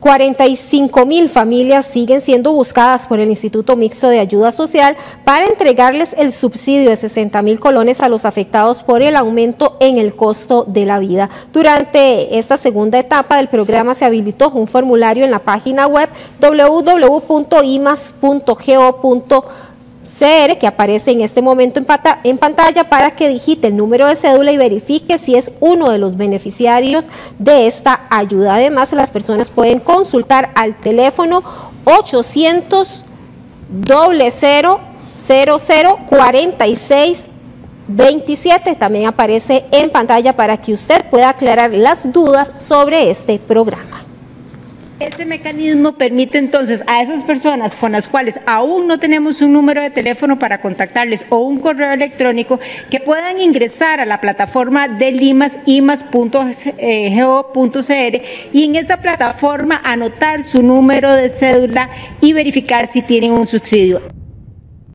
45 mil familias siguen siendo buscadas por el Instituto Mixto de Ayuda Social para entregarles el subsidio de 60 mil colones a los afectados por el aumento en el costo de la vida. Durante esta segunda etapa del programa se habilitó un formulario en la página web www.imas.go.com CR que aparece en este momento en, pantalla para que digite el número de cédula y verifique si es uno de los beneficiarios de esta ayuda. Además, las personas pueden consultar al teléfono 800 00 46 27 también aparece en pantalla para que usted pueda aclarar las dudas sobre este programa. Este mecanismo permite entonces a esas personas con las cuales aún no tenemos un número de teléfono para contactarles o un correo electrónico que puedan ingresar a la plataforma de limas, imas.go.cr y en esa plataforma anotar su número de cédula y verificar si tienen un subsidio.